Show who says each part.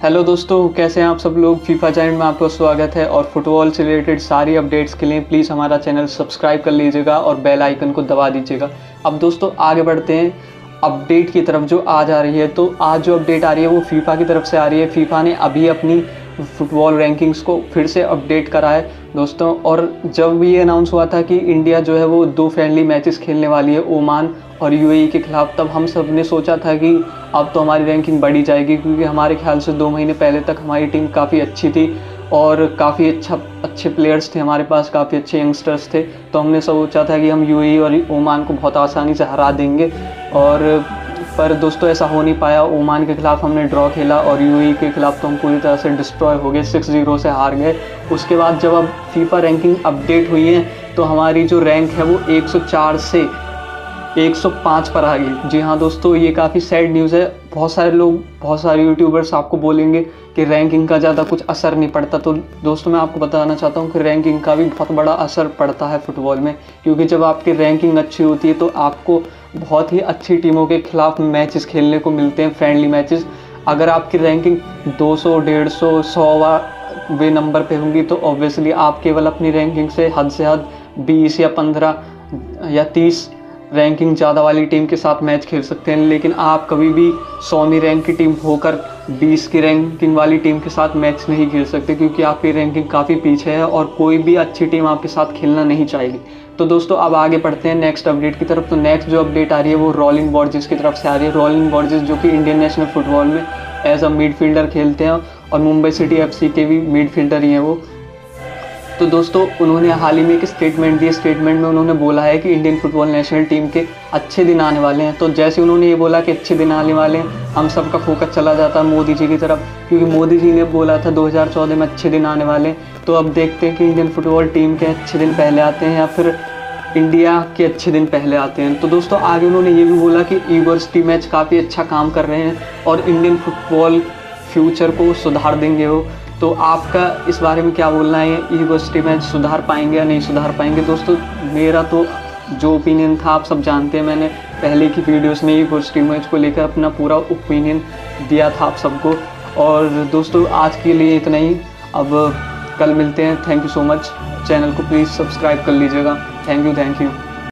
Speaker 1: Hello दोस्तों, कैसे हैं आप सब लोग? फीफा चैनल में आपका स्वागत है और फुटबॉल से रिलेटेड सारी अपडेट्स के लिए प्लीज़ हमारा चैनल सब्सक्राइब कर लीजिएगा और बेल आइकन को दबा दीजिएगा। अब दोस्तों, आगे बढ़ते हैं। अपडेट की तरफ़ जो आज आ रही है तो आज जो अपडेट आ रही है, वो फीफा की तरफ़ से आ रही है। फीफा ने अभी अपनी फुटबॉल रैंकिंग्स को फिर से अपडेट करा है दोस्तों, और जब भी ये अनाउंस हुआ था कि इंडिया जो है, वो दो फ्रेंडली मैचेस खेलने वाली है, ओमान और यूएई के खिलाफ, तब हम सबने सोचा था कि अब तो हमारी रैंकिंग बढ़ी जाएगी क्योंकि हमारे ख्याल से दो महीने पहले तक हमारी टीम काफ़ी अच्छी थी और काफ़ी अच्छा अच्छे प्लेयर्स थे, हमारे पास काफ़ी अच्छे यंगस्टर्स थे। तो हमने सोचा था कि हम यूएई और ओमान को बहुत आसानी से हरा देंगे और, पर दोस्तों ऐसा हो नहीं पाया। ओमान के खिलाफ हमने ड्रॉ खेला और यूएई के खिलाफ तो हम पूरी तरह से डिस्ट्रॉय हो गए सिक्स ज़ीरो से हार गए। उसके बाद जब अब फीफा रैंकिंग अपडेट हुई है तो हमारी जो रैंक है वो 104 से 105 पर आ गई। जी हाँ दोस्तों ये काफ़ी सैड न्यूज़ है। बहुत सारे लोग बहुत सारे यूट्यूबर्स आपको बोलेंगे कि रैंकिंग का ज़्यादा कुछ असर नहीं पड़ता। तो दोस्तों मैं आपको बताना चाहता हूँ कि रैंकिंग का भी बहुत बड़ा असर पड़ता है फुटबॉल में। क्योंकि जब आपकी रैंकिंग अच्छी होती है तो आपको बहुत ही अच्छी टीमों के खिलाफ मैचेस खेलने को मिलते हैं फ्रेंडली मैचेस अगर आपकी रैंकिंग 200, 150, 100 वे नंबर पे होंगी तो ऑब्वियसली आप केवल अपनी रैंकिंग से हद से हद 20 या 15 या 30 रैंकिंग ज़्यादा वाली टीम के साथ मैच खेल सकते हैं, लेकिन आप कभी भी सौवीं रैंक की टीम होकर 20 की रैंकिंग वाली टीम के साथ मैच नहीं खेल सकते, क्योंकि आपकी रैंकिंग काफ़ी पीछे है और कोई भी अच्छी टीम आपके साथ खेलना नहीं चाहेगी। तो दोस्तों, अब आगे बढ़ते हैं नेक्स्ट अपडेट की तरफ़। तो नेक्स्ट जो अपडेट आ रही है वो रॉलिंग बॉर्जिस की तरफ़ से आ रही है। रॉलिंग बॉर्जिस जो कि इंडियन नेशनल फुटबॉल में एज अ मिडफील्डर खेलते हैं और मुंबई सिटी एफसी के भी मिडफील्डर ही हैं वो। तो दोस्तों, उन्होंने हाल ही में एक स्टेटमेंट दिया स्टेटमेंट में उन्होंने बोला है कि इंडियन फुटबॉल नेशनल टीम के अच्छे दिन आने वाले हैं। तो जैसे उन्होंने ये बोला कि अच्छे दिन आने वाले हैं, हम सबका फोकस चला जाता है मोदी जी की तरफ़। क्योंकि मोदी जी ने बोला था 2014 में अच्छे दिन आने वाले तो अब देखते हैं कि इंडियन फुटबॉल टीम के अच्छे दिन पहले आते हैं या फिर इंडिया के अच्छे दिन पहले आते हैं। तो दोस्तों, आगे उन्होंने ये भी बोला कि ईगोर्स टी मैच काफ़ी अच्छा काम कर रहे हैं और इंडियन फुटबॉल फ्यूचर को सुधार देंगे वो। तो आपका इस बारे में क्या बोलना है? यूनिवर्सिटी में सुधार पाएँगे या नहीं सुधार पाएँगे? दोस्तों, मेरा तो जो ओपिनियन था, आप सब जानते हैं, मैंने पहले की वीडियोस में यूनिवर्सिटी मैच को लेकर अपना पूरा ओपिनियन दिया था आप सबको। और दोस्तों, आज के लिए इतना ही। अब कल मिलते हैं। Thank you so much channel को प्लीज़ सब्सक्राइब कर लीजिएगा। Thank you thank you